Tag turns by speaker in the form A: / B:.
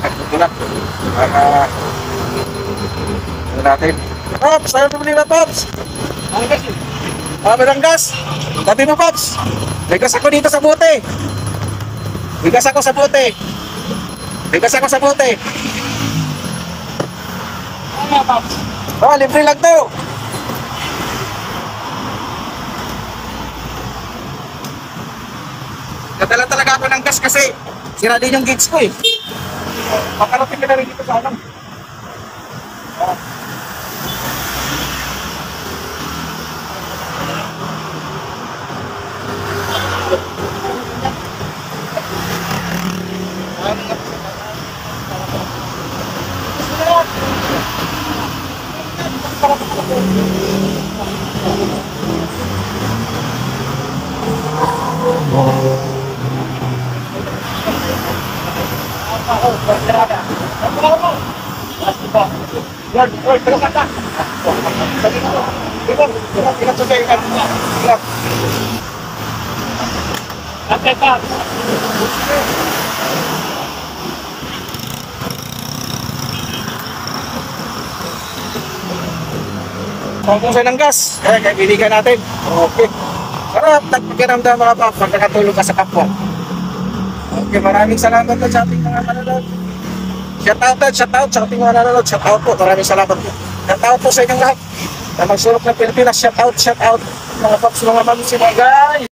A: Pagkukulat. Para... Ano natin? Pops! Ano problema, Pops? Ah, Baranggas! Tabi mo, Pops! May gas ako dito sa bote! May gas ako sa bote! May gas ako sa bote!
B: Ano, Pops?
A: Oh, libre lang to! Nadala talaga ako ng gas kasi sira din yung gates ko eh. Makarating ka na rin dito sa alam. Yan, oy, pero kata. Sabi ko, ikaw, ikaw, ikaw.
B: Okay, Pops.
A: Pangkusan ng gas. Kaya kaibigan natin. Okay. Sarap, nagpakiramdam mga pa pag nakatulog ka sa kapwa. Okay, maraming salamat po sa ating mga manonood. Shout out, shout out sa ating mga manonood. Shout out po, maraming salamat po. Shout out po sa inyong lahat. Na magsulok ng Pilipinas, shout out, shout out. Mga paps, mga mams, mga guys.